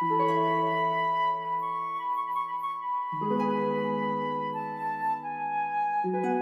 Thank you.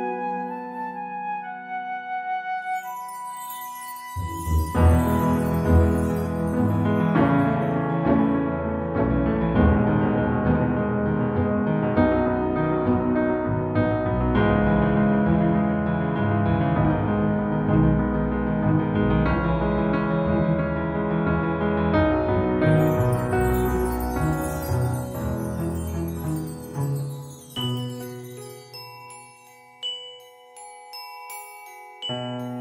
Música